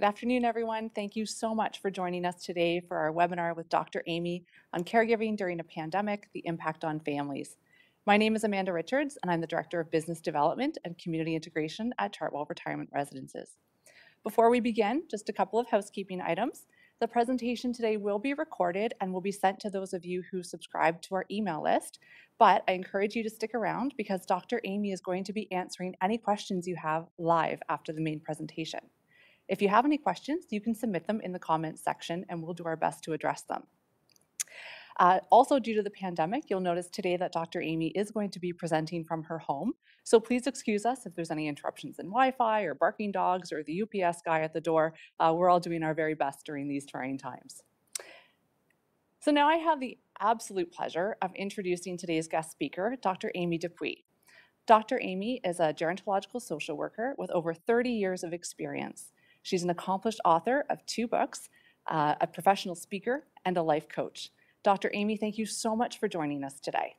Good afternoon, everyone. Thank you so much for joining us today for our webinar with Dr. Amy on caregiving during a pandemic, the impact on families. My name is Amanda Richards, and I'm the Director of Business Development and Community Integration at Chartwell Retirement Residences. Before we begin, just a couple of housekeeping items. The presentation today will be recorded and will be sent to those of you who subscribe to our email list, but I encourage you to stick around because Dr. Amy is going to be answering any questions you have live after the main presentation. If you have any questions, you can submit them in the comments section and we'll do our best to address them. Uh, also, due to the pandemic, you'll notice today that Dr. Amy is going to be presenting from her home. So please excuse us if there's any interruptions in Wi-Fi or barking dogs or the UPS guy at the door. Uh, we're all doing our very best during these trying times. So now I have the absolute pleasure of introducing today's guest speaker, Dr. Amy D'Aprix. Dr. Amy is a gerontological social worker with over 30 years of experience. She's an accomplished author of two books, uh, a professional speaker, and a life coach. Dr. Amy, thank you so much for joining us today.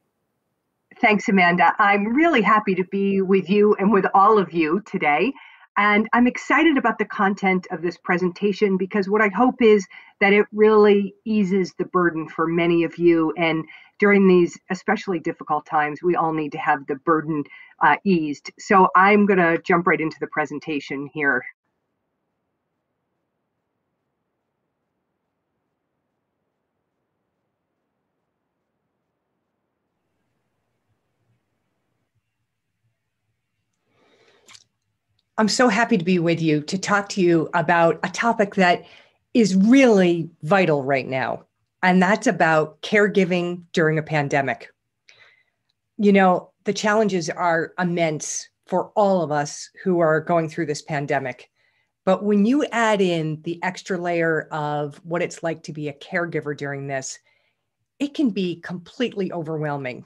Thanks, Amanda. I'm really happy to be with you and with all of you today. And I'm excited about the content of this presentation because what I hope is that it really eases the burden for many of you. And during these especially difficult times, we all need to have the burden uh, eased. So I'm going to jump right into the presentation here. I'm so happy to be with you to talk to you about a topic that is really vital right now, and that's about caregiving during a pandemic. You know, the challenges are immense for all of us who are going through this pandemic. But when you add in the extra layer of what it's like to be a caregiver during this, it can be completely overwhelming.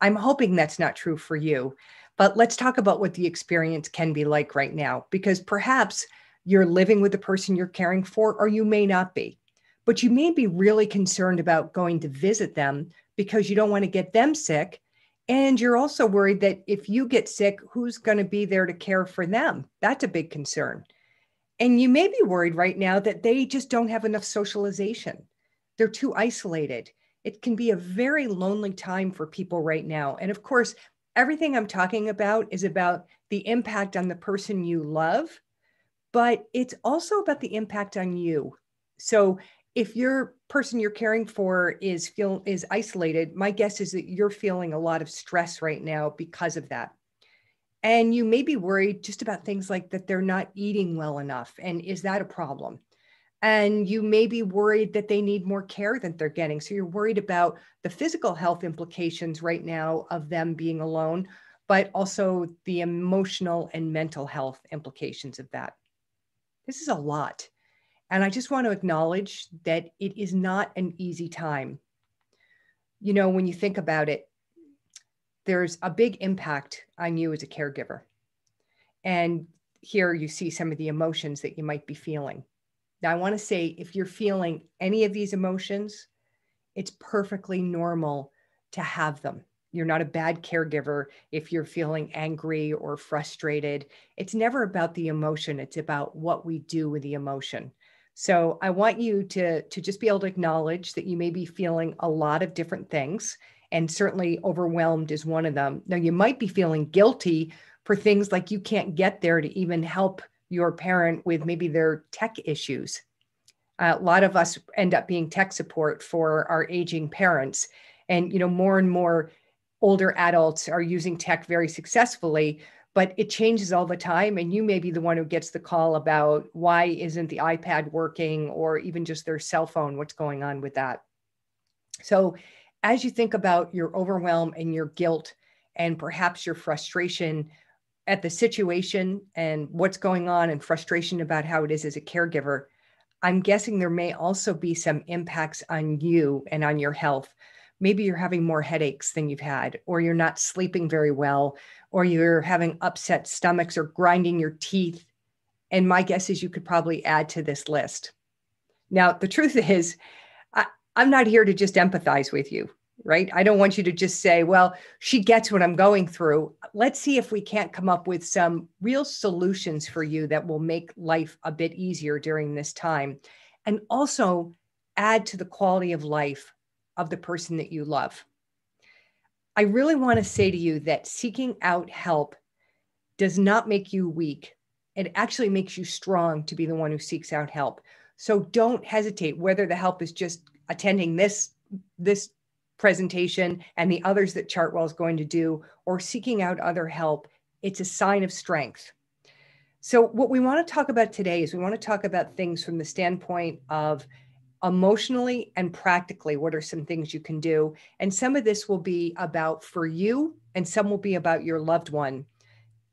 I'm hoping that's not true for you. But let's talk about what the experience can be like right now, because perhaps you're living with the person you're caring for, or you may not be. But you may be really concerned about going to visit them because you don't want to get them sick. And you're also worried that if you get sick, who's going to be there to care for them? That's a big concern. And you may be worried right now that they just don't have enough socialization. They're too isolated. It can be a very lonely time for people right now. And of course, everything I'm talking about is about the impact on the person you love, but it's also about the impact on you. So if your person you're caring for is feel is isolated, my guess is that you're feeling a lot of stress right now because of that. And you may be worried just about things like that they're not eating well enough. And is that a problem? And you may be worried that they need more care than they're getting. So you're worried about the physical health implications right now of them being alone, but also the emotional and mental health implications of that. This is a lot. And I just want to acknowledge that it is not an easy time. You know, when you think about it, there's a big impact on you as a caregiver. And here you see some of the emotions that you might be feeling now, I want to say if you're feeling any of these emotions, it's perfectly normal to have them. You're not a bad caregiver if you're feeling angry or frustrated. It's never about the emotion, it's about what we do with the emotion. So I want you to, to just be able to acknowledge that you may be feeling a lot of different things, and certainly overwhelmed is one of them. Now, you might be feeling guilty for things like you can't get there to even help your parent with maybe their tech issues. Uh, a lot of us end up being tech support for our aging parents. And, you know, more and more older adults are using tech very successfully, but it changes all the time. And you may be the one who gets the call about why isn't the iPad working or even just their cell phone, what's going on with that. So, as you think about your overwhelm and your guilt and perhaps your frustration at the situation and what's going on and frustration about how it is as a caregiver, I'm guessing there may also be some impacts on you and on your health. Maybe you're having more headaches than you've had, or you're not sleeping very well, or you're having upset stomachs or grinding your teeth. And my guess is you could probably add to this list. Now, the truth is, I, am not here to just empathize with you. Right? I don't want you to just say, well, she gets what I'm going through. Let's see if we can't come up with some real solutions for you that will make life a bit easier during this time. And also add to the quality of life of the person that you love. I really want to say to you that seeking out help does not make you weak. It actually makes you strong to be the one who seeks out help. So don't hesitate whether the help is just attending this this presentation and the others that Chartwell is going to do or seeking out other help. It's a sign of strength. So what we want to talk about today is we want to talk about things from the standpoint of emotionally and practically what are some things you can do and some of this will be about for you and some will be about your loved one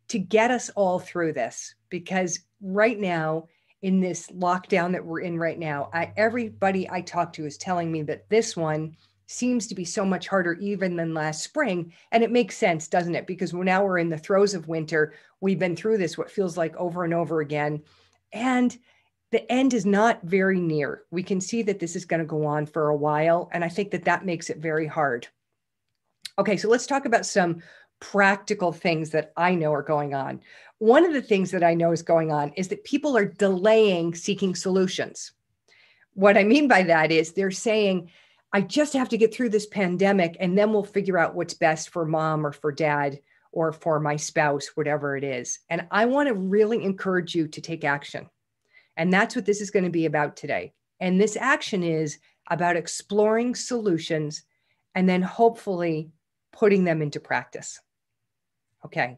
to get us all through this because right now in this lockdown that we're in right now I, everybody i talk to is telling me that this one seems to be so much harder even than last spring and it makes sense doesn't it because now we're in the throes of winter we've been through this what feels like over and over again and the end is not very near. We can see that this is going to go on for a while. And I think that that makes it very hard. Okay, so let's talk about some practical things that I know are going on. One of the things that I know is going on is that people are delaying seeking solutions. What I mean by that is they're saying, I just have to get through this pandemic and then we'll figure out what's best for mom or for dad or for my spouse, whatever it is. And I want to really encourage you to take action. And that's what this is going to be about today. And this action is about exploring solutions and then hopefully putting them into practice. Okay.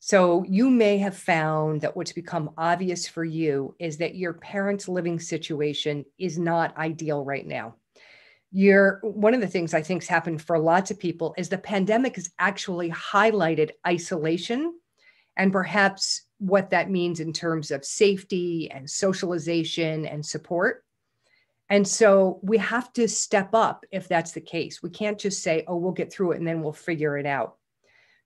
So you may have found that what's become obvious for you is that your parents' living situation is not ideal right now. You're, one of the things I think has happened for lots of people is the pandemic has actually highlighted isolation and perhaps what that means in terms of safety and socialization and support. And so we have to step up if that's the case. We can't just say, oh, we'll get through it and then we'll figure it out.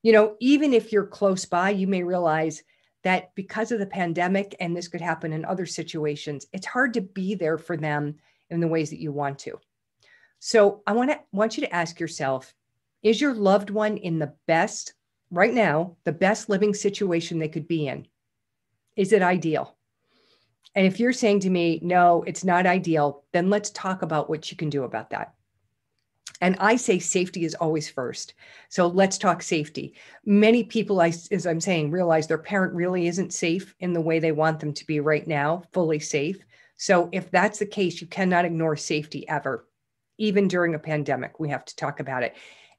You know, even if you're close by, you may realize that because of the pandemic, and this could happen in other situations, it's hard to be there for them in the ways that you want to. So I want to want you to ask yourself, is your loved one in the best right now the best living situation they could be in? Is it ideal? And if you're saying to me, no, it's not ideal, then let's talk about what you can do about that. And I say safety is always first. So let's talk safety. Many people, as I'm saying, realize their parent really isn't safe in the way they want them to be right now, fully safe. So if that's the case, you cannot ignore safety ever. Even during a pandemic, we have to talk about it.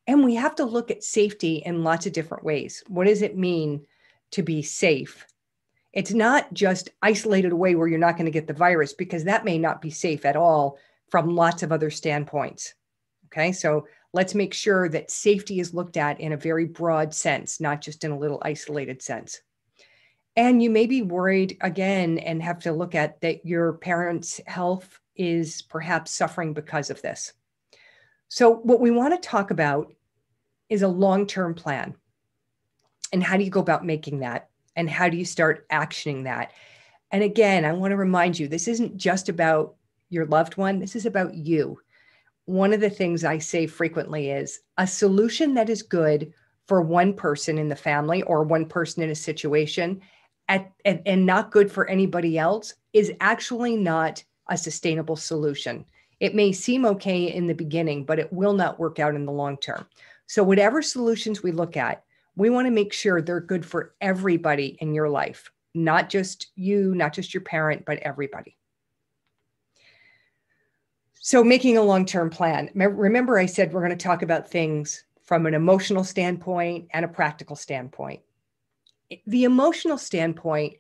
And we have to look at safety in lots of different ways. What does it mean to be safe? It's not just isolated away where you're not going to get the virus, because that may not be safe at all from lots of other standpoints. Okay, so let's make sure that safety is looked at in a very broad sense, not just in a little isolated sense. And you may be worried again and have to look at that your parents' health is perhaps suffering because of this. So, what we want to talk about is a long term plan. And how do you go about making that? And how do you start actioning that? And again, I want to remind you this isn't just about your loved one, this is about you. One of the things I say frequently is a solution that is good for one person in the family or one person in a situation at, and, and not good for anybody else is actually not a sustainable solution. It may seem okay in the beginning, but it will not work out in the long term. So, whatever solutions we look at, we want to make sure they're good for everybody in your life, not just you, not just your parent, but everybody. So, making a long term plan. Remember, I said we're going to talk about things from an emotional standpoint and a practical standpoint. The emotional standpoint,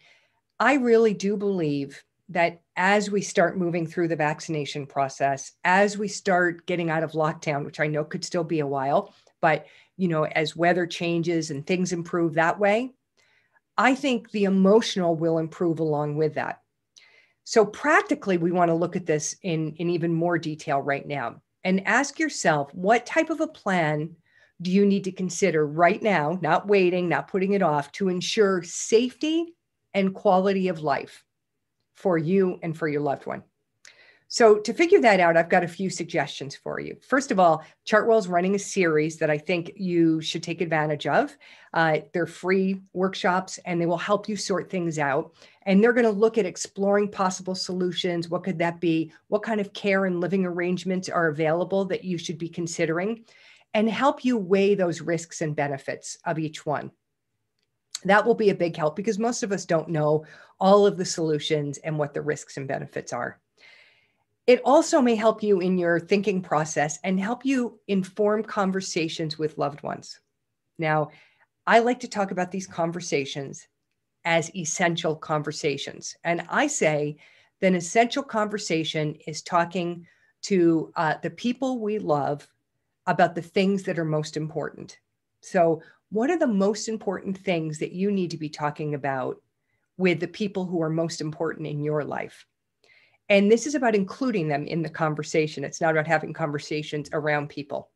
I really do believe that as we start moving through the vaccination process, as we start getting out of lockdown, which I know could still be a while, but you know, as weather changes and things improve that way, I think the emotional will improve along with that. So practically, we want to look at this in, in even more detail right now and ask yourself what type of a plan do you need to consider right now, not waiting, not putting it off, to ensure safety and quality of life for you and for your loved one. So, to figure that out, I've got a few suggestions for you. First of all, Chartwell's running a series that I think you should take advantage of. Uh, they're free workshops and they will help you sort things out. And they're going to look at exploring possible solutions. What could that be? What kind of care and living arrangements are available that you should be considering? And help you weigh those risks and benefits of each one. That will be a big help because most of us don't know all of the solutions and what the risks and benefits are. It also may help you in your thinking process and help you inform conversations with loved ones. Now, I like to talk about these conversations as essential conversations. And I say that an essential conversation is talking to uh, the people we love about the things that are most important. So, what are the most important things that you need to be talking about with the people who are most important in your life? And this is about including them in the conversation. It's not about having conversations around people.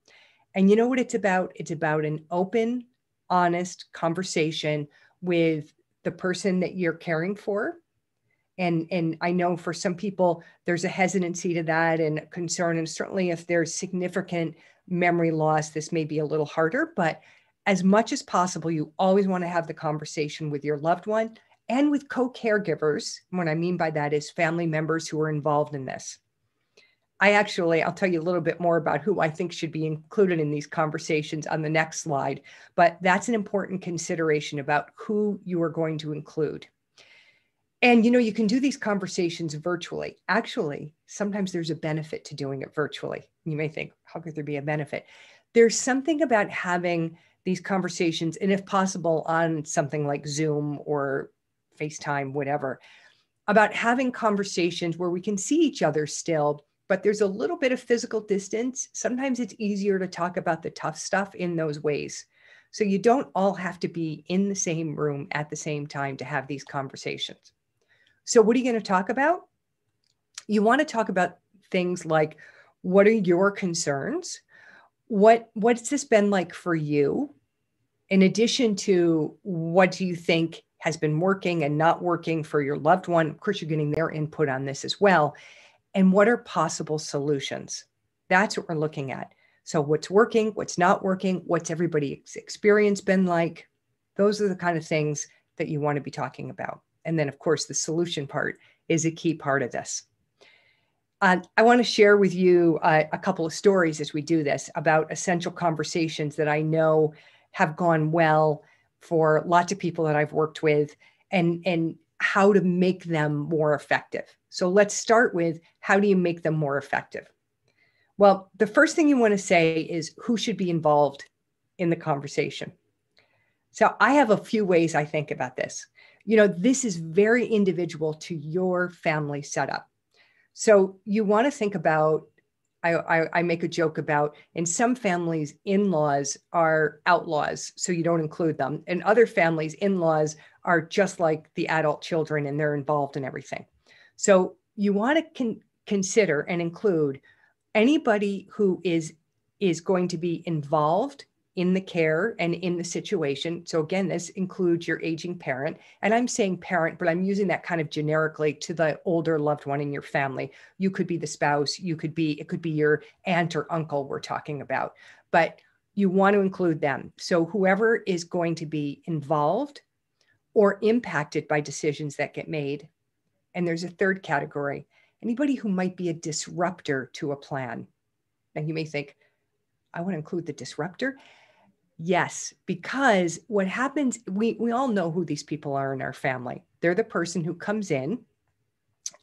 And you know what it's about? It's about an open, honest conversation with the person that you're caring for. And, and I know for some people, there's a hesitancy to that and concern. And certainly, if there's significant memory loss, this may be a little harder. But as much as possible, you always want to have the conversation with your loved one and with co caregivers. What I mean by that is family members who are involved in this. I actually, I'll tell you a little bit more about who I think should be included in these conversations on the next slide, but that's an important consideration about who you are going to include. And you know, you can do these conversations virtually. Actually, sometimes there's a benefit to doing it virtually. You may think, how could there be a benefit? There's something about having these conversations, and if possible, on something like Zoom or FaceTime, whatever, about having conversations where we can see each other still, but there's a little bit of physical distance. Sometimes it's easier to talk about the tough stuff in those ways. So you don't all have to be in the same room at the same time to have these conversations. So, what are you going to talk about? You want to talk about things like what are your concerns? What what's this been like for you? In addition to what do you think has been working and not working for your loved one. Of course, you're getting their input on this as well. And what are possible solutions? That's what we're looking at. So, what's working, what's not working, what's everybody's experience been like? Those are the kind of things that you want to be talking about. And then, of course, the solution part is a key part of this. Uh, I want to share with you uh, a couple of stories as we do this about essential conversations that I know have gone well for lots of people that I've worked with and and how to make them more effective. So let's start with how do you make them more effective? Well, the first thing you want to say is who should be involved in the conversation. So I have a few ways I think about this. You know, this is very individual to your family setup. So you want to think about I, I, I, make a joke about in some families, in laws are outlaws, so you don't include them. In other families, in laws are just like the adult children and they're involved in everything. So you want to con- consider and include anybody who is is going to be involved in the care and in the situation. So, again, this includes your aging parent. And I'm saying parent, but I'm using that kind of generically to the older loved one in your family. You could be the spouse, you could be, it could be your aunt or uncle we're talking about, but you want to include them. So, whoever is going to be involved or impacted by decisions that get made. And there's a third category anybody who might be a disruptor to a plan. And you may think, I want to include the disruptor. Yes, because what happens, we, we all know who these people are in our family. They're the person who comes in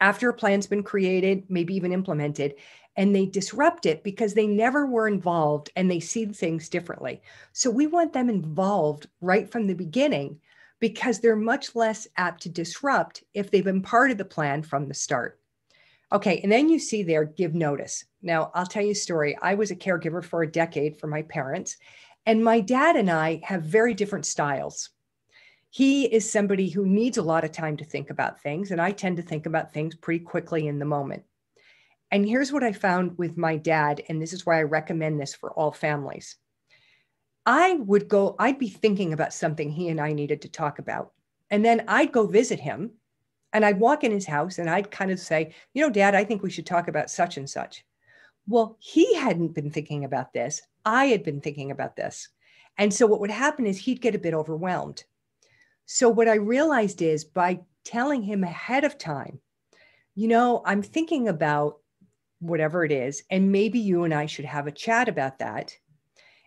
after a plan's been created, maybe even implemented, and they disrupt it because they never were involved and they see things differently. So we want them involved right from the beginning because they're much less apt to disrupt if they've been part of the plan from the start. Okay, and then you see there give notice. Now, I'll tell you a story. I was a caregiver for a decade for my parents, and my dad and I have very different styles. He is somebody who needs a lot of time to think about things, and I tend to think about things pretty quickly in the moment. And here's what I found with my dad, and this is why I recommend this for all families. I would go, I'd be thinking about something he and I needed to talk about. And then I'd go visit him And I'd walk in his house and I'd kind of say, you know, dad, I think we should talk about such and such. Well, he hadn't been thinking about this. I had been thinking about this. And so what would happen is he'd get a bit overwhelmed. So what I realized is by telling him ahead of time, you know, I'm thinking about whatever it is, and maybe you and I should have a chat about that.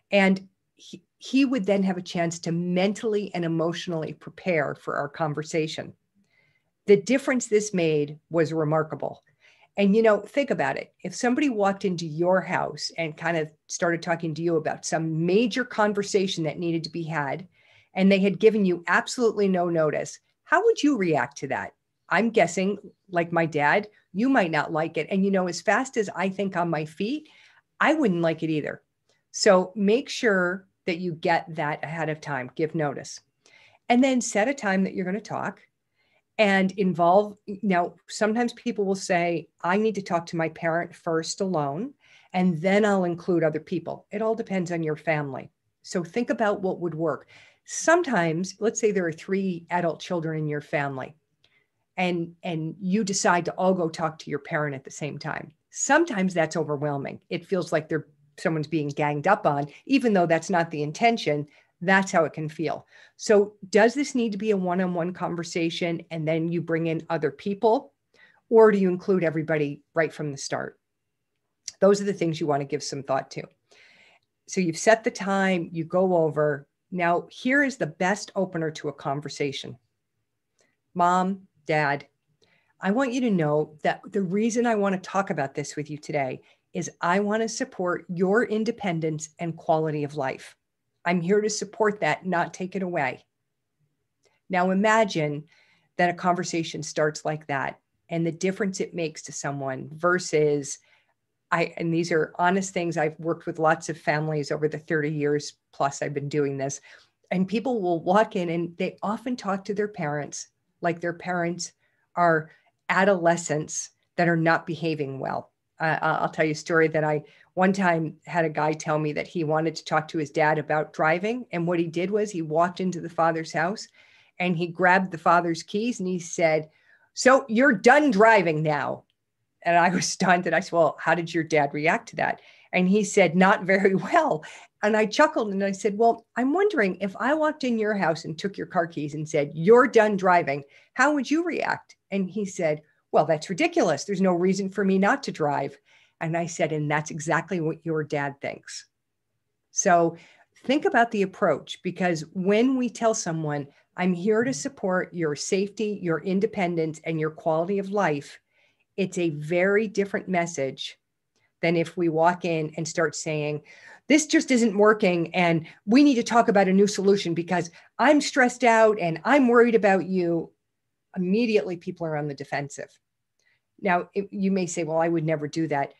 And he, he would then have a chance to mentally and emotionally prepare for our conversation. The difference this made was remarkable. And you know, think about it. If somebody walked into your house and kind of started talking to you about some major conversation that needed to be had, and they had given you absolutely no notice, how would you react to that? I'm guessing, like my dad, you might not like it. And you know, as fast as I think on my feet, I wouldn't like it either. So make sure that you get that ahead of time, give notice. And then set a time that you're going to talk and involve. Now, sometimes people will say, I need to talk to my parent first alone, and then I'll include other people. It all depends on your family. So think about what would work. Sometimes, let's say there are three adult children in your family and and you decide to all go talk to your parent at the same time sometimes that's overwhelming it feels like they're someone's being ganged up on even though that's not the intention that's how it can feel. So does this need to be a one-on-one conversation and then you bring in other people? Or do you include everybody right from the start? Those are the things you want to give some thought to. So you've set the time you go over. Now here is the best opener to a conversation. Mom dad, I want you to know that the reason I want to talk about this with you today is I want to support your independence and quality of life. I'm here to support that, not take it away. Now imagine that a conversation starts like that and the difference it makes to someone versus I and these are honest things I've worked with lots of families over the 30 years plus I've been doing this and people will walk in and they often talk to their parents like their parents are adolescents that are not behaving well. Uh, I'll tell you a story that I one time had a guy tell me that he wanted to talk to his dad about driving. And what he did was he walked into the father's house and he grabbed the father's keys and he said, So you're done driving now. And I was stunned. And I said, Well, how did your dad react to that? And he said, Not very well. And I chuckled and I said, Well, I'm wondering if I walked in your house and took your car keys and said, You're done driving, how would you react? And he said, Well, that's ridiculous. There's no reason for me not to drive. And I said, And that's exactly what your dad thinks. So think about the approach because when we tell someone, I'm here to support your safety, your independence, and your quality of life, it's a very different message than if we walk in and start saying, this just isn't working and we need to talk about a new solution because I'm stressed out and I'm worried about you. Immediately, people are on the defensive. Now, it, you may say, well, I would never do that.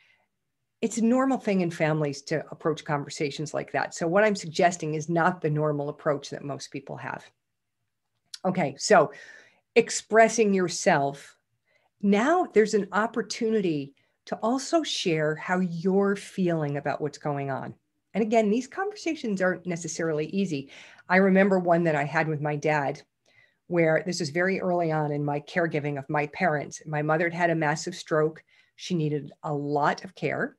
It's a normal thing in families to approach conversations like that. So, what I'm suggesting is not the normal approach that most people have. Okay, so expressing yourself. Now there's an opportunity to also share how you're feeling about what's going on. And again, these conversations aren't necessarily easy. I remember one that I had with my dad where this was very early on in my caregiving of my parents. My mother had had a massive stroke. She needed a lot of care.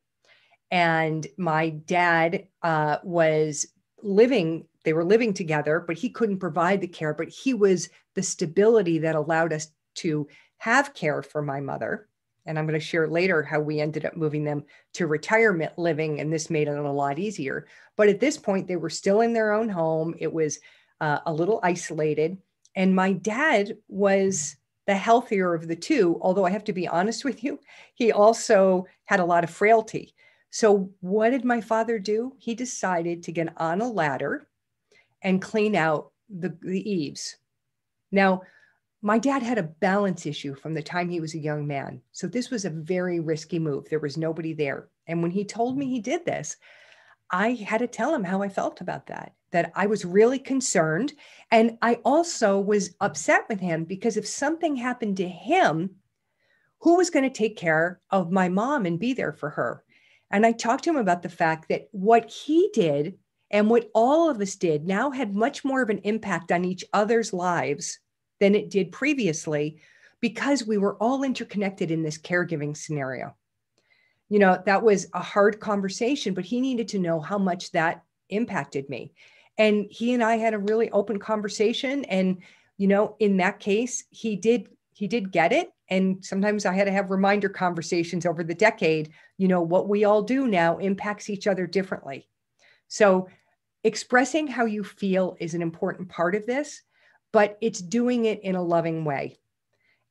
And my dad uh, was living, they were living together, but he couldn't provide the care, but he was the stability that allowed us to have care for my mother and I'm going to share later how we ended up moving them to retirement living, and this made it a lot easier. But at this point, they were still in their own home. It was uh, a little isolated. And my dad was the healthier of the two, although I have to be honest with you, he also had a lot of frailty. So, what did my father do? He decided to get on a ladder and clean out the, the eaves. Now, my dad had a balance issue from the time he was a young man. So this was a very risky move. There was nobody there. And when he told me he did this, I had to tell him how I felt about that, that I was really concerned. And I also was upset with him because if something happened to him, who was going to take care of my mom and be there for her? And I talked to him about the fact that what he did and what all of us did now had much more of an impact on each other's lives than it did previously because we were all interconnected in this caregiving scenario. You know, that was a hard conversation, but he needed to know how much that impacted me. And he and I had a really open conversation. And, you know, in that case, he did he did get it. And sometimes I had to have reminder conversations over the decade. You know, what we all do now impacts each other differently. So expressing how you feel is an important part of this, but it's doing it in a loving way.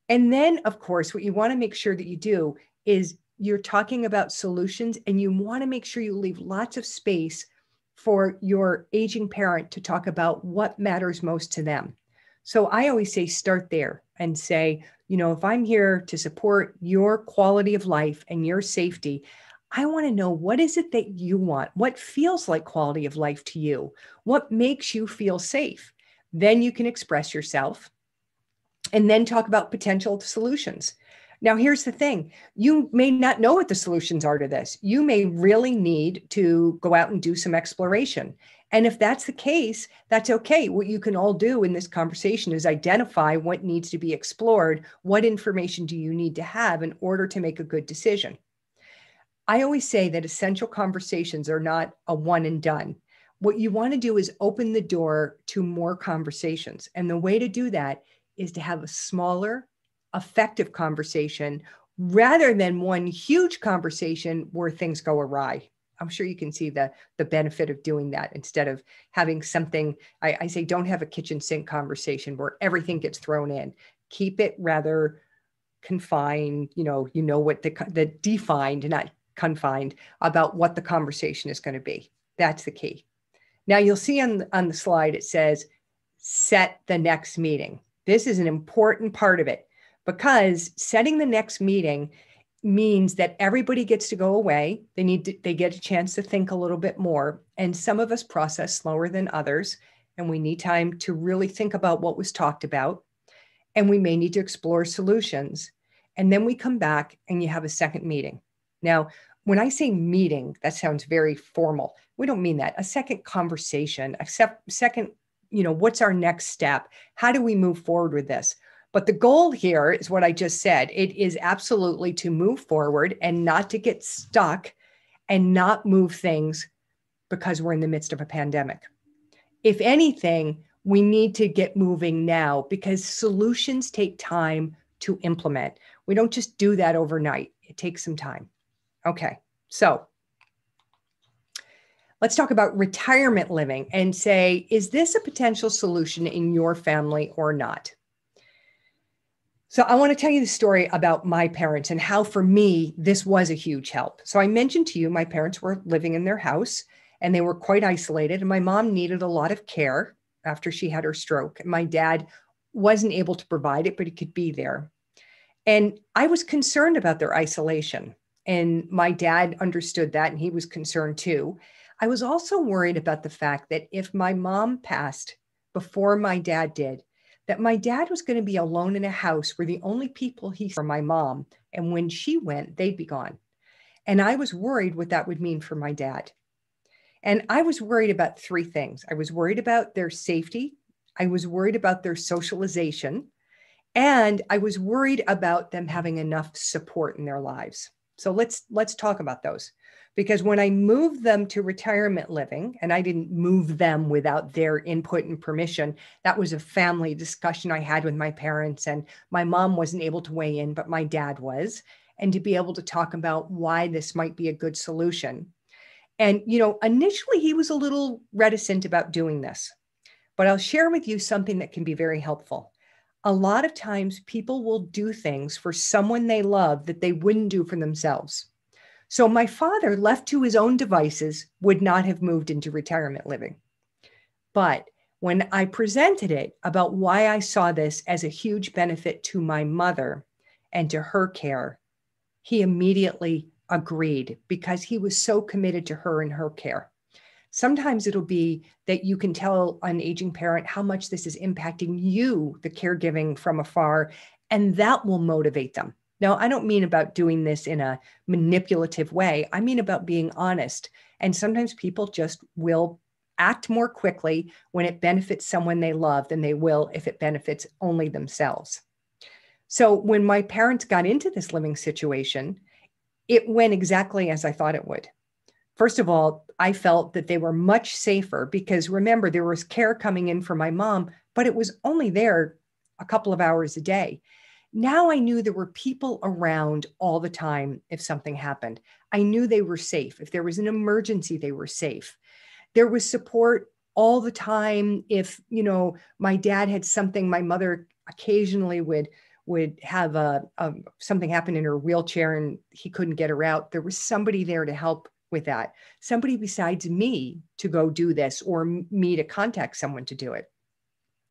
And then, of course, what you want to make sure that you do is you're talking about solutions and you want to make sure you leave lots of space for your aging parent to talk about what matters most to them. So I always say start there and say, you know, if I'm here to support your quality of life and your safety, I want to know what is it that you want? What feels like quality of life to you? What makes you feel safe? Then you can express yourself and then talk about potential solutions. Now, here's the thing you may not know what the solutions are to this. You may really need to go out and do some exploration. And if that's the case, that's okay. What you can all do in this conversation is identify what needs to be explored. What information do you need to have in order to make a good decision? I always say that essential conversations are not a one and done. What you want to do is open the door to more conversations. And the way to do that is to have a smaller, effective conversation rather than one huge conversation where things go awry. I'm sure you can see the, the benefit of doing that instead of having something. I, I say, don't have a kitchen sink conversation where everything gets thrown in. Keep it rather confined. You know, you know what the the defined, not confined, about what the conversation is going to be. That's the key. Now you'll see on on the slide it says set the next meeting. This is an important part of it because setting the next meeting means that everybody gets to go away. They need to, they get a chance to think a little bit more. And some of us process slower than others. And we need time to really think about what was talked about. And we may need to explore solutions. And then we come back and you have a second meeting. Now, when I say meeting, that sounds very formal. We don't mean that. A second conversation, a second, you know, what's our next step? How do we move forward with this? But the goal here is what I just said it is absolutely to move forward and not to get stuck and not move things because we're in the midst of a pandemic. If anything, we need to get moving now because solutions take time to implement. We don't just do that overnight, it takes some time. Okay, so let's talk about retirement living and say, is this a potential solution in your family or not? So I want to tell you the story about my parents and how for me this was a huge help. So I mentioned to you my parents were living in their house and they were quite isolated and my mom needed a lot of care after she had her stroke. And my dad wasn't able to provide it but he could be there. And I was concerned about their isolation and my dad understood that and he was concerned too. I was also worried about the fact that if my mom passed before my dad did, that my dad was going to be alone in a house where the only people he saw my mom. And when she went, they'd be gone. And I was worried what that would mean for my dad. And I was worried about three things I was worried about their safety, I was worried about their socialization, and I was worried about them having enough support in their lives. So let's let's talk about those because when I moved them to retirement living, and I didn't move them without their input and permission, that was a family discussion I had with my parents. And my mom wasn't able to weigh in, but my dad was. And to be able to talk about why this might be a good solution. And, you know, initially he was a little reticent about doing this, but I'll share with you something that can be very helpful. A lot of times people will do things for someone they love that they wouldn't do for themselves. So my father, left to his own devices, would not have moved into retirement living. But when I presented it about why I saw this as a huge benefit to my mother and to her care, he immediately agreed because he was so committed to her and her care. Sometimes it'll be that you can tell an aging parent how much this is impacting you, the caregiving from afar, and that will motivate them. Now, I don't mean about doing this in a manipulative way. I mean about being honest. And sometimes people just will act more quickly when it benefits someone they love than they will if it benefits only themselves. So when my parents got into this living situation, it went exactly as I thought it would. First of all, I felt that they were much safer because remember, there was care coming in for my mom, but it was only there a couple of hours a day. Now I knew there were people around all the time if something happened. I knew they were safe. If there was an emergency, they were safe. There was support all the time. If, you know, my dad had something, my mother occasionally would would have a, a, something happen in her wheelchair and he couldn't get her out there was somebody there to help with that somebody besides me to go do this or me to contact someone to do it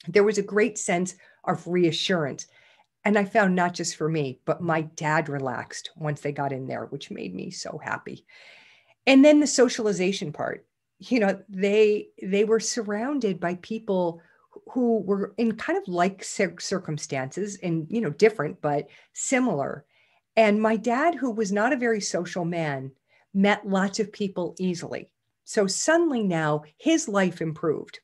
there was a great sense of reassurance and i found not just for me but my dad relaxed once they got in there which made me so happy. And then the socialization part. You know they they were surrounded by people who were in kind of like circumstances and you know different but similar. And my dad who was not a very social man met lots of people easily. So suddenly now his life improved.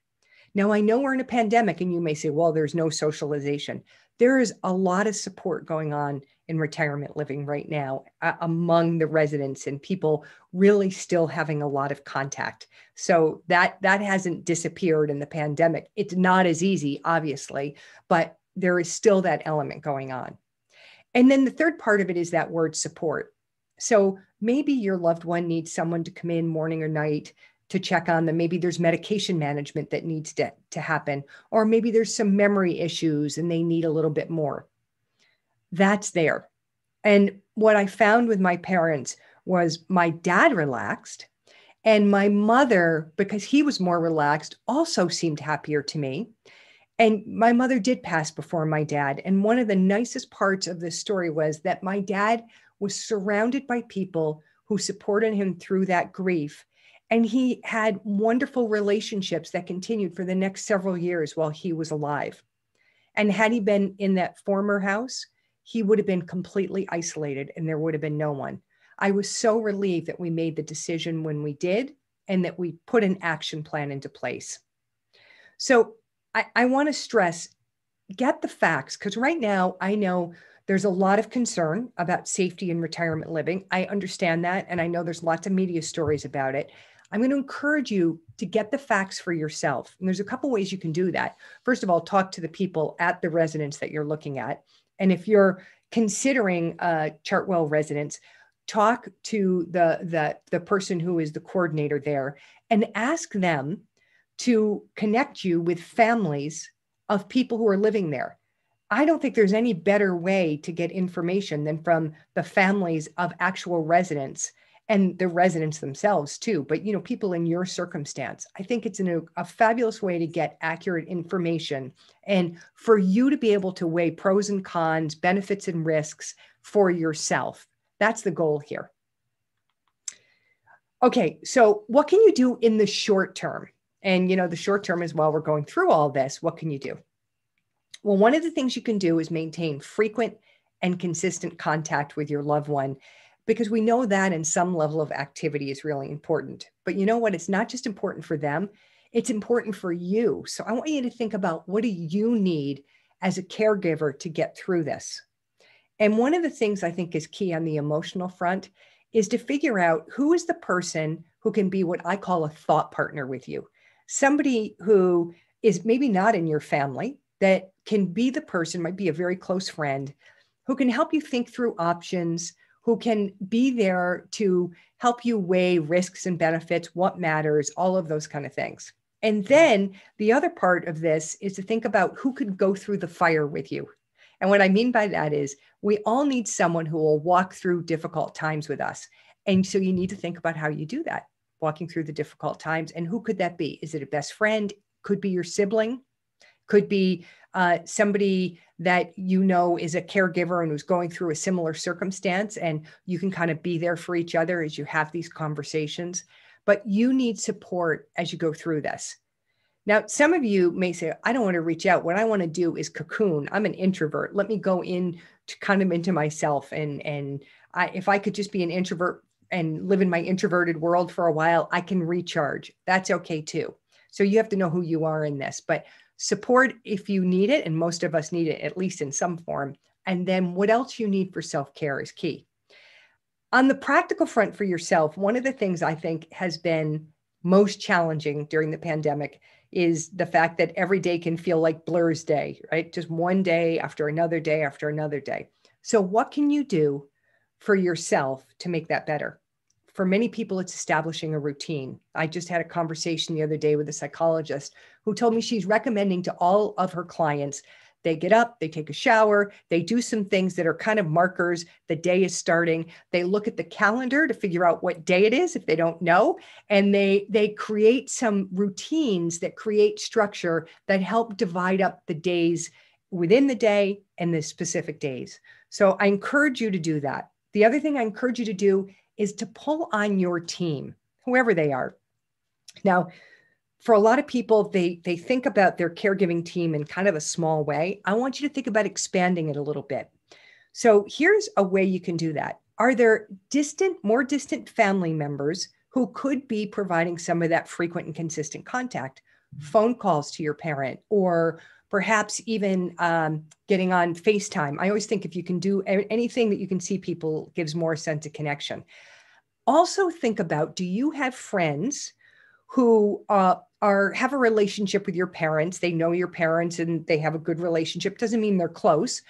Now i know we're in a pandemic and you may say well there's no socialization there is a lot of support going on in retirement living right now uh, among the residents and people really still having a lot of contact. So that that hasn't disappeared in the pandemic. It's not as easy obviously but there is still that element going on. And then the third part of it is that word support. So maybe your loved one needs someone to come in morning or night to check on them. Maybe there's medication management that needs to, to happen, or maybe there's some memory issues and they need a little bit more. That's there. And what I found with my parents was my dad relaxed, and my mother, because he was more relaxed, also seemed happier to me. And my mother did pass before my dad. And one of the nicest parts of this story was that my dad was surrounded by people who supported him through that grief and he had wonderful relationships that continued for the next several years while he was alive. And had he been in that former house, he would have been completely isolated and there would have been no one. I was so relieved that we made the decision when we did and that we put an action plan into place. So I, I want to stress get the facts because right now I know there's a lot of concern about safety in retirement living. I understand that. And I know there's lots of media stories about it. I'm going to encourage you to get the facts for yourself. And there's a couple ways you can do that. First of all, talk to the people at the residence that you're looking at. And if you're considering uh, Chartwell residence, talk to the, the, the person who is the coordinator there and ask them to connect you with families of people who are living there. I don't think there's any better way to get information than from the families of actual residents and the residents themselves too but you know people in your circumstance i think it's an, a fabulous way to get accurate information and for you to be able to weigh pros and cons benefits and risks for yourself. That's the goal here. Okay so what can you do in the short term? And you know the short term is while we're going through all this what can you do? Well one of the things you can do is maintain frequent and consistent contact with your loved one because we know that in some level of activity is really important. But you know what? It's not just important for them, it's important for you. So I want you to think about what do you need as a caregiver to get through this? And one of the things I think is key on the emotional front is to figure out who is the person who can be what I call a thought partner with you. Somebody who is maybe not in your family that can be the person, might be a very close friend, who can help you think through options, who can be there to help you weigh risks and benefits, what matters, all of those kind of things. And then the other part of this is to think about who could go through the fire with you. And what I mean by that is we all need someone who will walk through difficult times with us. And so you need to think about how you do that, walking through the difficult times. And who could that be? Is it a best friend? Could be your sibling, could be uh, somebody that you know is a caregiver and who's going through a similar circumstance, and you can kind of be there for each other as you have these conversations. But you need support as you go through this. Now, some of you may say, I don't want to reach out. What I want to do is cocoon. I'm an introvert. Let me go in to kind of into myself. And, and I, if I could just be an introvert and live in my introverted world for a while, I can recharge. That's okay too. So you have to know who you are in this. But support if you need it, and most of us need it at least in some form. and then what else you need for self care is key. On the practical front for yourself, one of the things I think has been most challenging during the pandemic is the fact that every day can feel like blur's day, right? Just one day after another day after another day. So, what can you do for yourself to make that better? For many people, it's establishing a routine. I just had a conversation the other day with a psychologist who told me she's recommending to all of her clients they get up, they take a shower, they do some things that are kind of markers. The day is starting. They look at the calendar to figure out what day it is if they don't know, and they they create some routines that create structure that help divide up the days within the day and the specific days. So I encourage you to do that. The other thing I encourage you to do is to pull on your team, whoever they are. Now, for a lot of people they they think about their caregiving team in kind of a small way. I want you to think about expanding it a little bit. So here's a way you can do that. Are there distant more distant family members who could be providing some of that frequent and consistent contact? Phone calls to your parent or perhaps even um, getting on facetime. I always think if you can do anything that you can see people gives more sense of connection. Also think about do you have friends who uh, are have a relationship with your parents? They know your parents and they have a good relationship. Doesn't mean they're close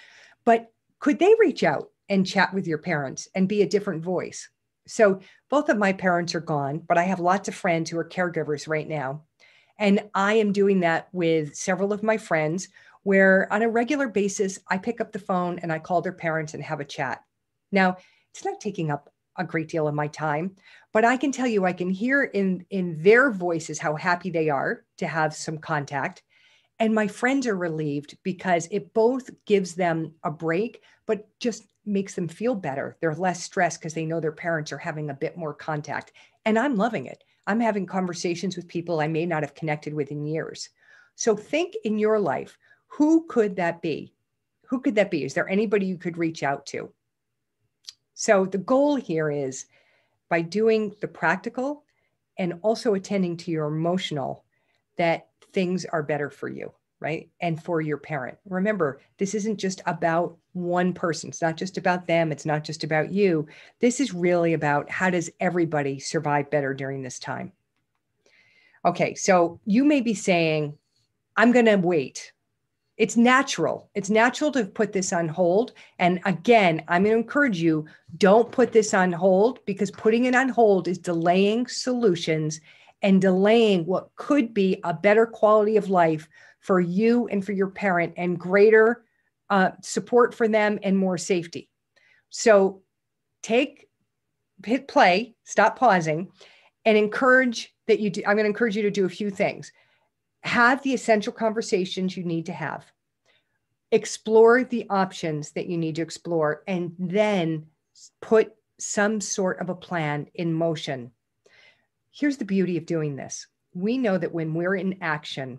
but could they reach out and chat with your parents and be a different voice? So both of my parents are gone but i have lots of friends who are caregivers right now and i am doing that with several of my friends where on a regular basis i pick up the phone and i call their parents and have a chat. Now it's not taking up a great deal of my time but i can tell you i can hear in in their voices how happy they are to have some contact. And my friends are relieved because it both gives them a break but just makes them feel better. They're less stressed because they know their parents are having a bit more contact. And i'm loving it i'm having conversations with people i may not have connected with in years. So think in your life who could that be? Who could that be? Is there anybody you could reach out to? So the goal here is by doing the practical and also attending to your emotional, that things are better for you, right? And for your parent. Remember, this isn't just about one person. It's not just about them. It's not just about you. This is really about how does everybody survive better during this time? Okay, so you may be saying, I'm going to wait it's natural. It's natural to put this on hold. And again, I'm going to encourage you don't put this on hold because putting it on hold is delaying solutions and delaying what could be a better quality of life for you and for your parent and greater uh, support for them and more safety. So take, hit play, stop pausing, and encourage that you do. I'm going to encourage you to do a few things have the essential conversations you need to have explore the options that you need to explore and then put some sort of a plan in motion here's the beauty of doing this we know that when we're in action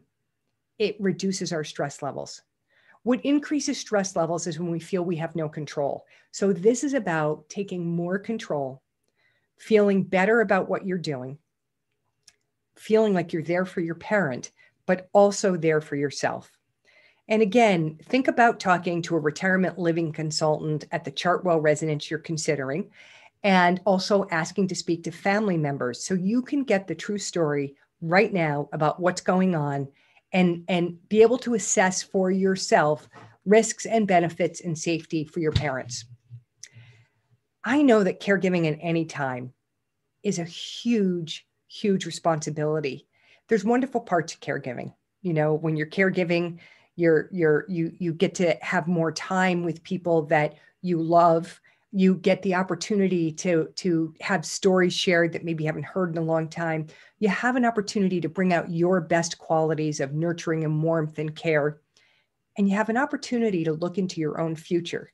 it reduces our stress levels what increases stress levels is when we feel we have no control so this is about taking more control feeling better about what you're doing feeling like you're there for your parent but also there for yourself. And again, think about talking to a retirement living consultant at the Chartwell residence you're considering, and also asking to speak to family members so you can get the true story right now about what's going on and, and be able to assess for yourself risks and benefits and safety for your parents. I know that caregiving at any time is a huge, huge responsibility there's wonderful parts of caregiving. You know, when you're caregiving, you're you're you you get to have more time with people that you love. You get the opportunity to to have stories shared that maybe you haven't heard in a long time. You have an opportunity to bring out your best qualities of nurturing and warmth and care. And you have an opportunity to look into your own future.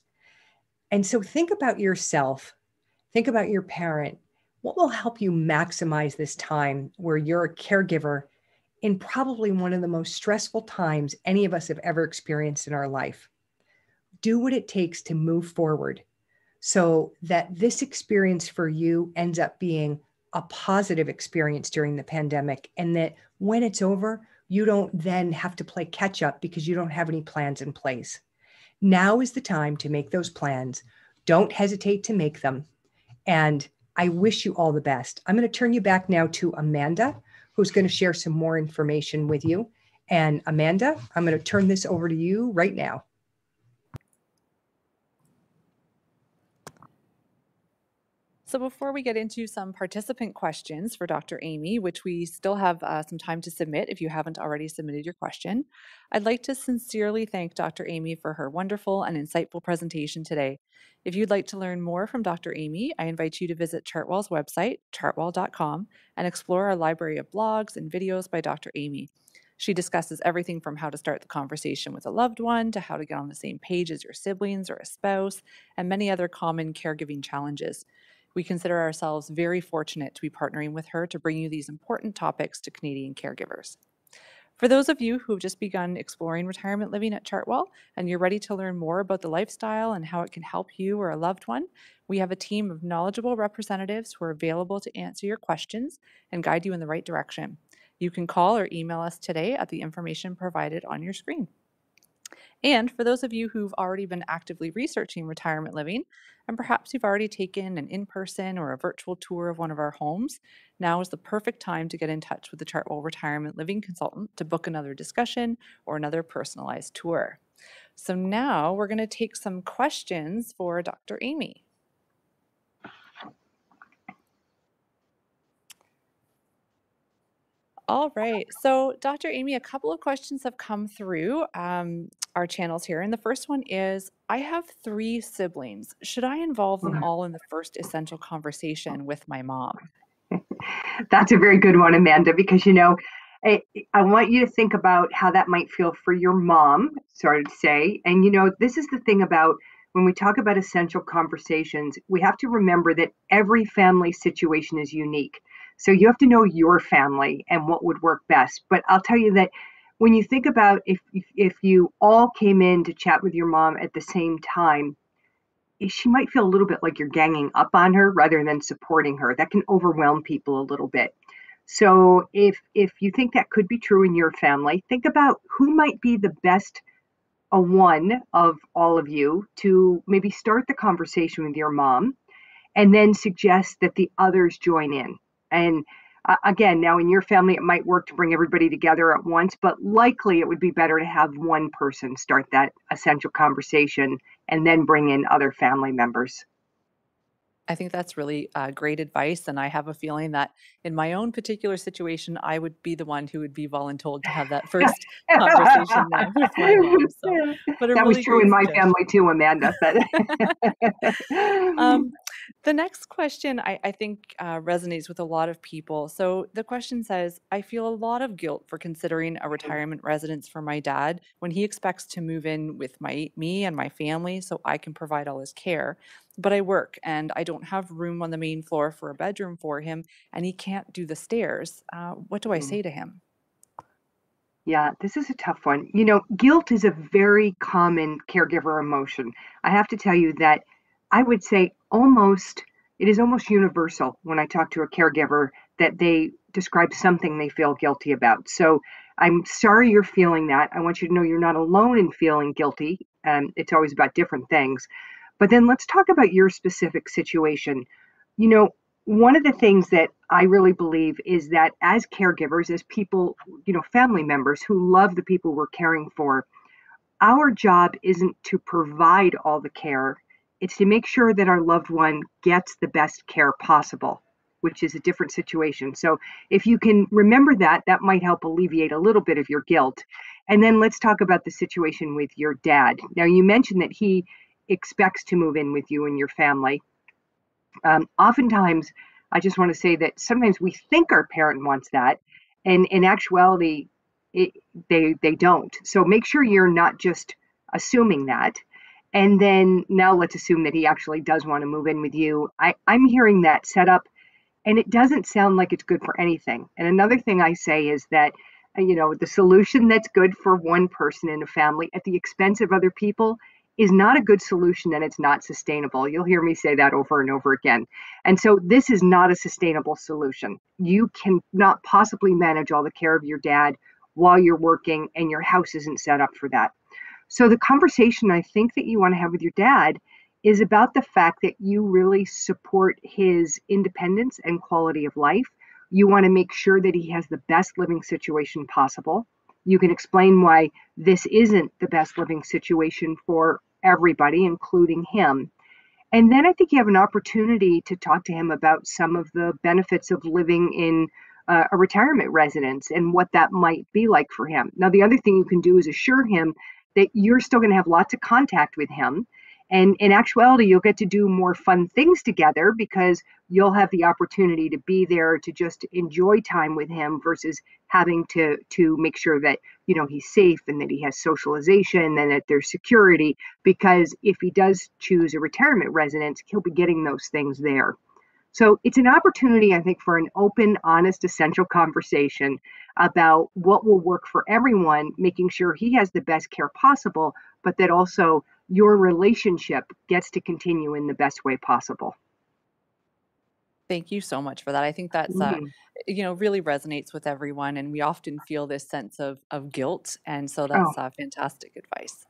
And so think about yourself, think about your parent, what will help you maximize this time where you're a caregiver in probably one of the most stressful times any of us have ever experienced in our life? Do what it takes to move forward so that this experience for you ends up being a positive experience during the pandemic and that when it's over, you don't then have to play catch up because you don't have any plans in place. Now is the time to make those plans. Don't hesitate to make them. And I wish you all the best. I'm going to turn you back now to Amanda, who's going to share some more information with you. And Amanda, I'm going to turn this over to you right now. So before we get into some participant questions for Dr. Amy, which we still have uh, some time to submit if you haven't already submitted your question, I'd like to sincerely thank Dr. Amy for her wonderful and insightful presentation today. If you'd like to learn more from Dr. Amy, I invite you to visit Chartwell's website, chartwell.com, and explore our library of blogs and videos by Dr. Amy. She discusses everything from how to start the conversation with a loved one to how to get on the same page as your siblings or a spouse, and many other common caregiving challenges. We consider ourselves very fortunate to be partnering with her to bring you these important topics to Canadian caregivers. For those of you who've just begun exploring retirement living at Chartwell and you're ready to learn more about the lifestyle and how it can help you or a loved one, we have a team of knowledgeable representatives who are available to answer your questions and guide you in the right direction. You can call or email us today at the information provided on your screen. And for those of you who've already been actively researching retirement living, and perhaps you've already taken an in person or a virtual tour of one of our homes, now is the perfect time to get in touch with the Chartwell Retirement Living Consultant to book another discussion or another personalized tour. So now we're going to take some questions for Dr. Amy. All right. So, Dr. Amy, a couple of questions have come through um, our channels here. And the first one is I have three siblings. Should I involve them Mhm. all in the first essential conversation with my mom? That's a very good one, Amanda, because you know, I, I want you to think about how that might feel for your mom, sorry to say. And you know, this is the thing about when we talk about essential conversations, we have to remember that every family situation is unique. So you have to know your family and what would work best. But I'll tell you that when you think about if if, you all came in to chat with your mom at the same time, eh, she might feel a little bit like you're ganging up on her rather than supporting her. That can overwhelm people a little bit. So if if you think that could be true in your family, think about who might be the best a one of all of you to maybe start the conversation with your mom and then suggest that the others join in. And uh, again, now in your family, it might work to bring everybody together at once, but likely it would be better to have one person start that essential conversation and then bring in other family members. I think that's really uh, great advice. And I have a feeling that in my own particular situation, I would be the one who would be voluntold to have that first conversation with my mom. So, but that was true in my family too, Amanda. But Um, the next question I, I think uh, resonates with a lot of people. So the question says, I feel a lot of guilt for considering a retirement residence for my dad when he expects to move in with my me and my family so I can provide all his care. But I work and I don't have room on the main floor for a bedroom for him, and he can't do the stairs. Uh, what do I Mm. say to him? Yeah, this is a tough one. You know, guilt is a very common caregiver emotion. I have to tell you that I would say almost, it is almost universal when I talk to a caregiver that they describe something they feel guilty about. So I'm sorry you're feeling that. I want you to know you're not alone in feeling guilty. Um, it's always about different things. But then let's talk about your specific situation. You know, one of the things that I really believe is that as caregivers, as people, you know, family members who love the people we're caring for, our job isn't to provide all the care, it's to make sure that our loved one gets the best care possible, which is a different situation. So if you can remember that, that might help alleviate a little bit of your guilt. And then let's talk about the situation with your dad. Now, you mentioned that he expects to move in with you and your family. Um, oftentimes, I just want to say that sometimes we think our parent wants that, and in actuality, it, they they don't. So make sure you're not just assuming that. And then now let's assume that he actually does want to move in with you. I, I'm hearing that setup, and it doesn't sound like it's good for anything. And another thing I say is that, you know, the solution that's good for one person in a family at the expense of other people is not a good solution and it's not sustainable. You'll hear me say that over and over again. And so this is not a sustainable solution. You cannot possibly manage all the care of your dad while you're working and your house isn't set up for that. So the conversation I think that you want to have with your dad is about the fact that you really support his independence and quality of life. You want to make sure that he has the best living situation possible. You can explain why this isn't the best living situation for everybody, including him. And then I think you have an opportunity to talk to him about some of the benefits of living in uh, a retirement residence and what that might be like for him. Now, the other thing you can do is assure him that you're still going to have lots of contact with him. And in actuality, you'll get to do more fun things together because you'll have the opportunity to be there to just enjoy time with him versus having to to make sure that you know he's safe and that he has socialization and that there's security because if he does choose a retirement residence he'll be getting those things there so it's an opportunity i think for an open honest essential conversation about what will work for everyone making sure he has the best care possible but that also your relationship gets to continue in the best way possible. Thank you so much for that. I think that's uh, Mhm. you know really resonates with everyone, and we often feel this sense of of guilt, and so Oh, that's uh, fantastic advice.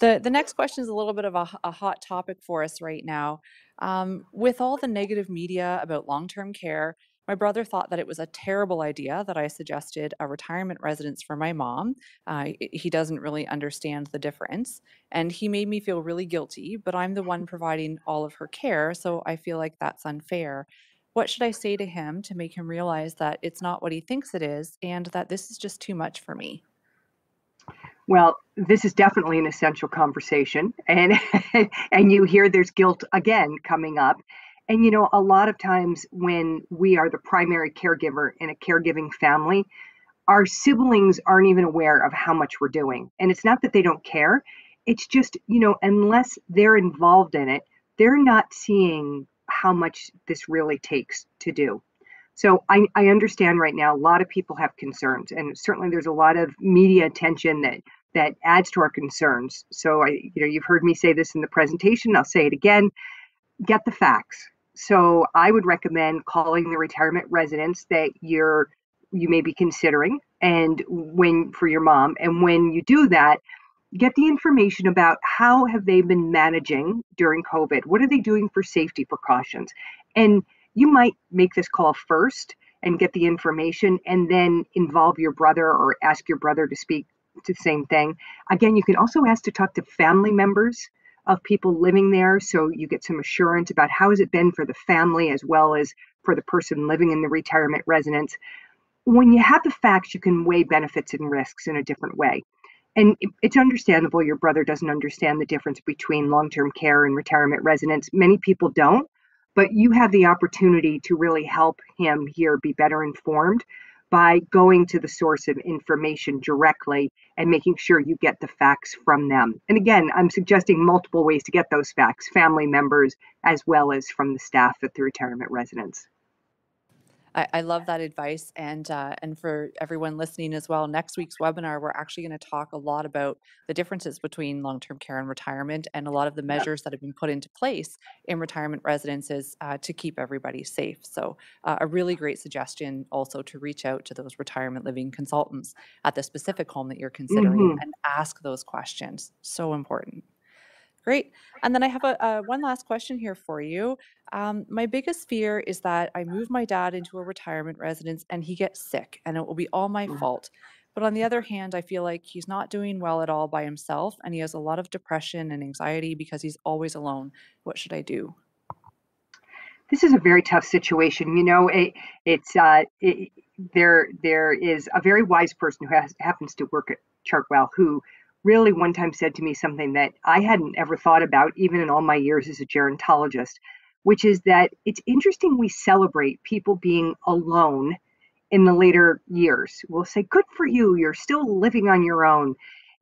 The the next question is a little bit of a hot topic for us right now. Um, with all the negative media about long-term care, my brother thought that it was a terrible idea that I suggested a retirement residence for my mom. Uh, he doesn't really understand the difference, and he made me feel really guilty. But I'm the one providing all of her care, so I feel like that's unfair. What should I say to him to make him realize that it's not what he thinks it is, and that this is just too much for me? Well, this is definitely an essential conversation. And and you hear there's guilt again coming up. And you know, a lot of times when we are the primary caregiver in a caregiving family, our siblings aren't even aware of how much we're doing. And it's not that they don't care. It's just, you know, unless they're involved in it, they're not seeing how much this really takes to do. So I, I understand right now a lot of people have concerns, and certainly there's a lot of media attention that that adds to our concerns. So I, you know, you've heard me say this in the presentation. I'll say it again get the facts. So I would recommend calling the retirement residence that you're you may be considering and when for your mom and when you do that get the information about how have they been managing during covid what are they doing for safety precautions and you might make this call first and get the information and then involve your brother or ask your brother to speak the same thing. Again you can also ask to talk to family members of people living there so you get some assurance about how has it been for the family as well as for the person living in the retirement residence. When you have the facts you can weigh benefits and risks in a different way. And it's understandable your brother doesn't understand the difference between long-term care and retirement residence. Many people don't but you have the opportunity to really help him here be better informed by going to the source of information directly and making sure you get the facts from them. And again, I'm suggesting multiple ways to get those facts family members as well as from the staff at the retirement residence. I, I love that advice, and uh, and for everyone listening as well. Next week's webinar, we're actually going to talk a lot about the differences between long-term care and retirement, and a lot of the measures that have been put into place in retirement residences uh, to keep everybody safe. So, uh, a really great suggestion also to reach out to those retirement living consultants at the specific home that you're considering hmm and ask those questions. So important. Great. And then I have a, uh, one last question here for you. Um, my biggest fear is that I move my dad into a retirement residence and he gets sick, and it will be all my fault. But on the other hand, I feel like he's not doing well at all by himself, and he has a lot of depression and anxiety because he's always alone. What should I do? This is a very tough situation. You know, it, it's uh, it, there. There is a very wise person who has, happens to work at Chartwell who really one time said to me something that I hadn't ever thought about, even in all my years as a gerontologist, which is that it's interesting we celebrate people being alone in the later years. We'll say, Good for you, you're still living on your own.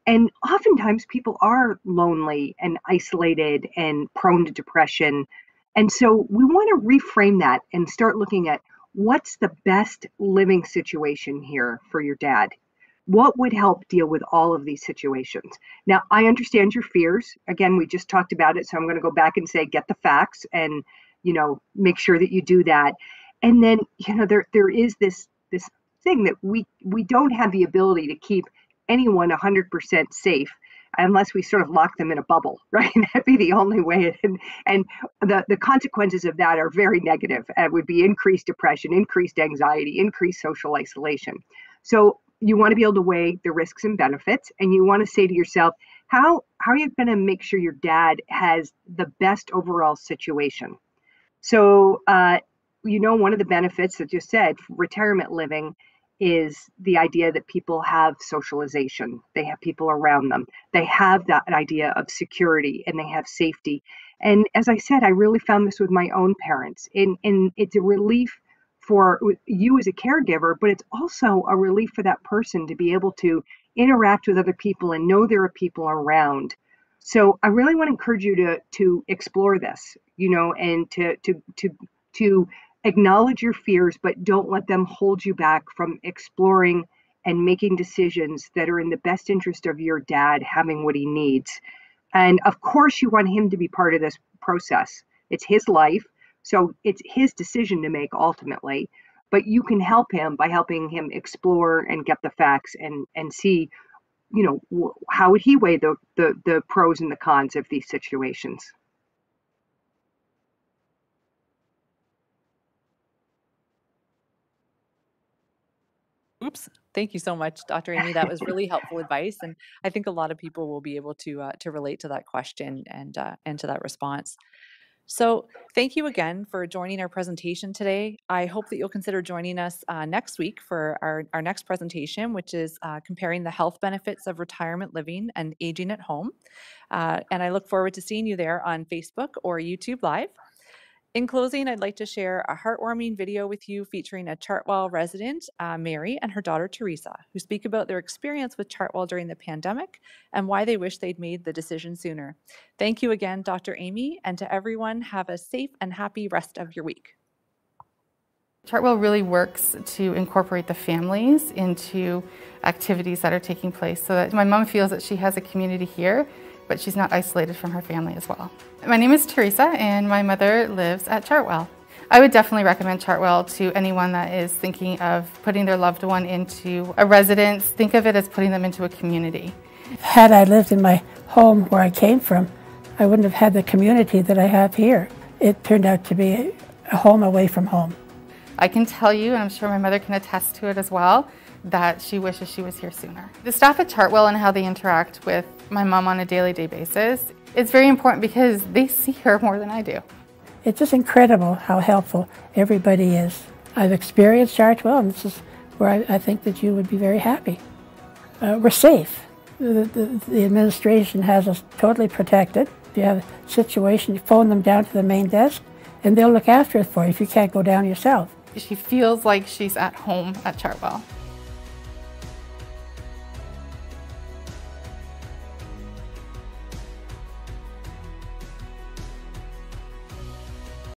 And oftentimes people are lonely and isolated and prone to depression. And so we want to reframe that and start looking at what's the best living situation here for your dad? What would help deal with all of these situations? Now, I understand your fears. Again, we just talked about it, so I'm going to go back and say get the facts and, you know, make sure that you do that. And then, you know, there there is this this thing that we we don't have the ability to keep anyone 100% safe unless we sort of lock them in a bubble, right? That'd be the only way. And, and the, the consequences of that are very negative. It would be increased depression, increased anxiety, increased social isolation. So you want to be able to weigh the risks and benefits, and you want to say to yourself, how how are you going to make sure your dad has the best overall situation? So, uh, you know, one of the benefits that you said, retirement living, is the idea that people have socialization. They have people around them. They have that idea of security and they have safety. And as I said, I really found this with my own parents. And, and it's a relief for you as a caregiver, but it's also a relief for that person to be able to interact with other people and know there are people around. So I really want to encourage you to to explore this, you know, and to to to to acknowledge your fears, but don't let them hold you back from exploring and making decisions that are in the best interest of your dad having what he needs. And of course, you want him to be part of this process. It's his life. So it's his decision to make ultimately, but you can help him by helping him explore and get the facts and and see, you know, how would he weigh the the, the pros and the cons of these situations. Oops. Thank you so much, Dr. Amy. That was really helpful advice, and I think a lot of people will be able to uh, to relate to that question and uh, and to that response. So thank you again for joining our presentation today. I hope that you'll consider joining us uh, next week for our, our next presentation, which is uh, comparing the health benefits of retirement living and aging at home. Uh, and I look forward to seeing you there on Facebook or YouTube Live. In closing, I'd like to share a heartwarming video with you featuring a Chartwell resident, uh, Mary, and her daughter Teresa, who speak about their experience with Chartwell during the pandemic and why they wish they'd made the decision sooner. Thank you again, Dr. Amy, and to everyone, have a safe and happy rest of your week. Chartwell really works to incorporate the families into activities that are taking place so that my mom feels that she has a community here but she's not isolated from her family as well. My name is Teresa and my mother lives at Chartwell. I would definitely recommend Chartwell to anyone that is thinking of putting their loved one into a residence. Think of it as putting them into a community. Had I lived in my home where I came from, I wouldn't have had the community that I have here. It turned out to be a home away from home. I can tell you, and I'm sure my mother can attest to it as well, that she wishes she was here sooner. The staff at Chartwell and how they interact with my mom on a daily day basis, it's very important because they see her more than I do. It's just incredible how helpful everybody is. I've experienced Chartwell, and this is where I, I think that you would be very happy. Uh, we're safe. The, the, the, administration has us totally protected. If you have a situation, you phone them down to the main desk, and they'll look after it for you if you can't go down yourself. She feels like she's at home at Chartwell.